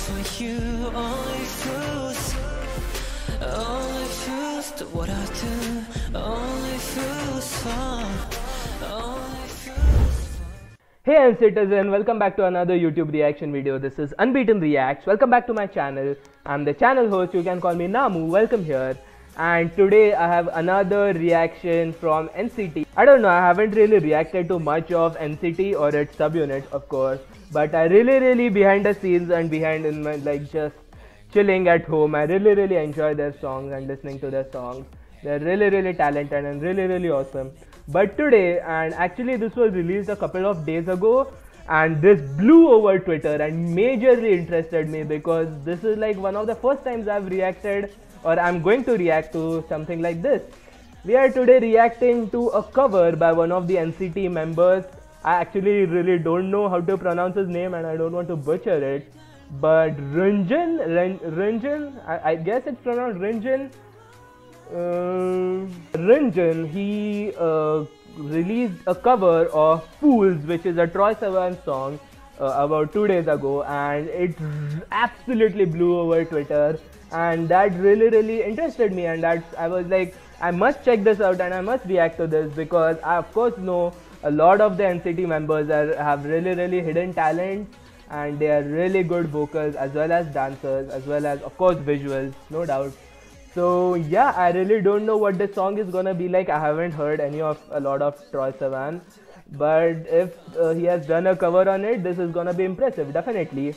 for you, only fools, only fools do what I do, only fools fall. Hey I'm citizen, welcome back to another YouTube reaction video. This is NB10 Reacts. Welcome back to my channel. I'm the channel host, you can call me Namu. Welcome here. And today I have another reaction from NCT. I don't know, I haven't really reacted to much of NCT or its subunits, of course. But I really, really behind the scenes and behind in my like just chilling at home. I really, really enjoy their songs and listening to their songs. They're really, really talented and really, really awesome. But today, and actually this was released a couple of days ago, and this blew over Twitter and majorly interested me because this is like one of the first times I've reacted or I'm going to react to something like this. We are today reacting to a cover by one of the NCT members. I actually really don't know how to pronounce his name and I don't want to butcher it. But Ranjan, Ran, Ranjan, I, I guess it's pronounced Ranjan. Uh, he uh, released a cover of Fools, which is a Troye Sivan song, uh, about two days ago, and it absolutely blew over Twitter. And that really, really interested me, and that I was like, I must check this out and I must react to this because I, of course, know a lot of the NCT members are, have really, really hidden talent and they are really good vocals as well as dancers, as well as, of course, visuals, no doubt. So yeah, I really don't know what this song is gonna be like. I haven't heard any of a lot of Troye Sivan, but if uh, he has done a cover on it, this is gonna be impressive, definitely.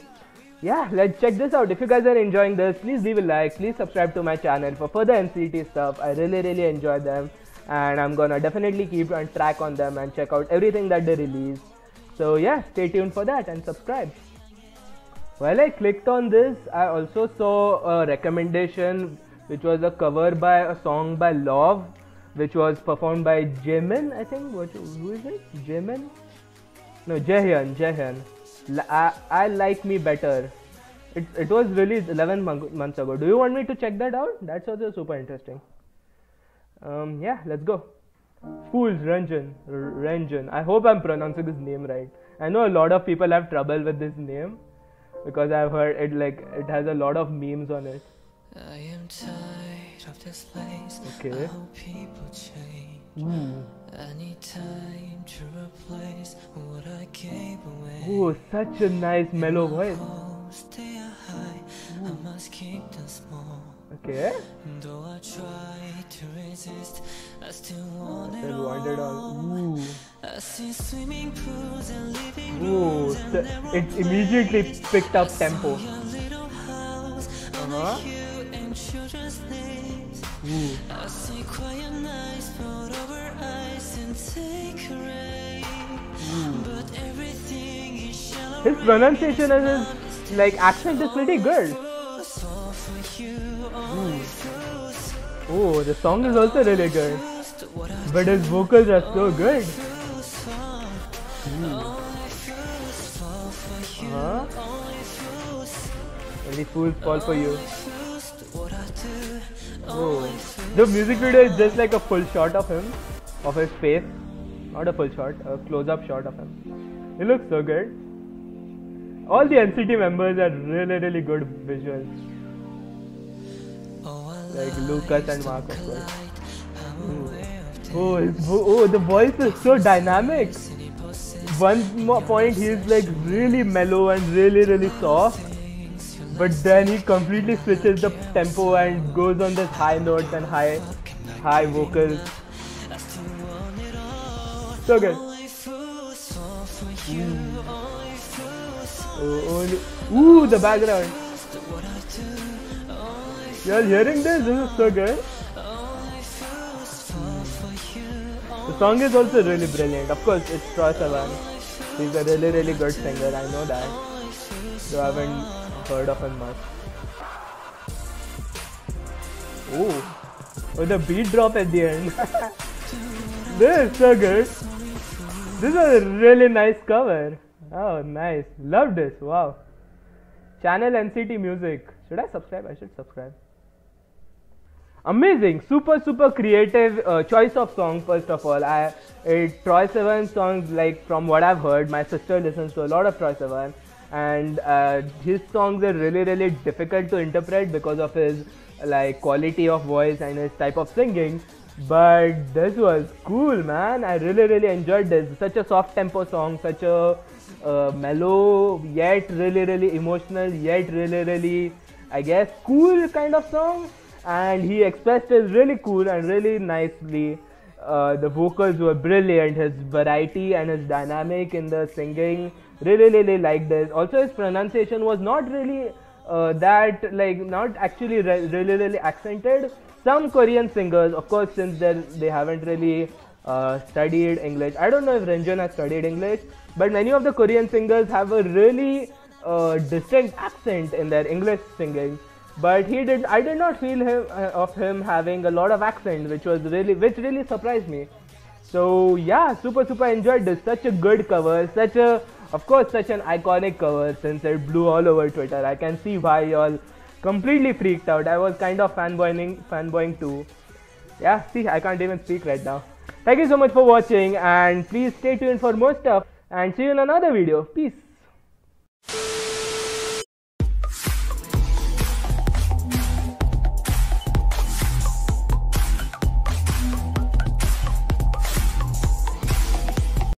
Yeah, let's check this out. If you guys are enjoying this, please leave a like, please subscribe to my channel for further NCT stuff. I really really enjoy them, and I'm gonna definitely keep on track on them and check out everything that they release. So yeah, stay tuned for that and subscribe. While I clicked on this, I also saw a recommendation which was a cover by a song by Lauv, which was performed by Jaemin, I think. What, who is it? Jaemin? No, Jaehyun. Jaehyun. I, I like me better. It, it was released 11 months ago. Do you want me to check that out? That's also super interesting. Um, yeah, let's go. Fools Ranjan. Ranjan. I hope I'm pronouncing his name right. I know a lot of people have trouble with this name because I've heard it like it has a lot of memes on it. I am tired of this place. Okay. I hope people change. Hmm. Ooh. I need time to replace what I gave away. Ooh, such a nice mellow voice. Are high. I hmm. must keep them small. Okay. Though I try to resist, I still want it Still want it all. Ooh. I see swimming pools and living rooms It immediately picked up tempo. your little uh-huh. And children's names. Ooh. I see quiet nights, float over ice and take rain. But everything is shallow. His pronunciation and his like accent is pretty good. Fools fall for you, only fools. Oh, the song is also really good. Fools do what I But his vocals are so good. fools uh-huh. fall. Only fools fall for you, Huh? Only fools fall for you. Oh. The music video is just like a full shot of him, of his face. Not a full shot, a close up shot of him. He looks so good. All the NCT members are really, really good visuals. Oh, Like Lucas and Mark, of course. of Oh, oh, the voice is so dynamic. One more point, he's like really mellow and really, really soft. But then he completely switches the tempo and goes on this high notes and high, high vocals. So good. Only oh, oh, ooh, the background. You're hearing this? This is so good. The song is also really brilliant. Of course, it's Troye Sivan. He's a really, really good singer. I know that. So I haven't heard of him much. Oh, oh, the beat drop at the end. this is so good. This is a really nice cover. Oh, nice. Love this. Wow. Channel NCT Music. Should I subscribe? I should subscribe. Amazing, super super creative uh, choice of song. First of all, I uh, Troye Sivan songs like from what I've heard, my sister listens to a lot of Troye Sivan, and uh, his songs are really really difficult to interpret because of his like quality of voice and his type of singing. But this was cool man. I really really enjoyed this. Such a soft tempo song such a uh, mellow yet really really emotional yet really really i guess cool kind of song. And he expressed it really cool and really nicely uh, the vocals were brilliant. His variety and his dynamic in the singing really really liked this also his pronunciation was not really uh, that like not actually re- really really accented. Some korean singers of course since then they haven't really uh, studied english. I don't know if Renjun has studied english but many of the korean singers have a really uh, distinct accent in their english singing but he did i did not feel him uh, of him having a lot of accent which was really which really surprised me. So yeah super super enjoyed this. Such a good cover such a of course such an iconic cover since it blew all over twitter. I can see why y'all completely freaked out. I was kind of fanboying fanboying too. Yeah see i can't even speak right now. Thank you so much for watching and please stay tuned for more stuff and see you in another video. Peace